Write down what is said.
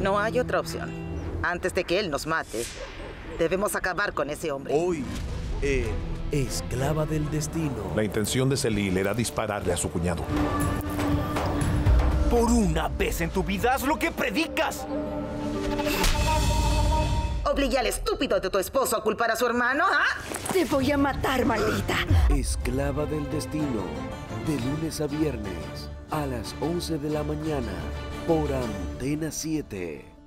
No hay otra opción. Antes de que él nos mate, debemos acabar con ese hombre. Hoy, en Esclava del Destino. La intención de Celil era dispararle a su cuñado. Por una vez en tu vida, haz lo que predicas. Obligué al estúpido de tu esposo a culpar a su hermano, ¿ah? Te voy a matar, maldita. Esclava del Destino. De lunes a viernes a las 11 de la mañana por Antena 7.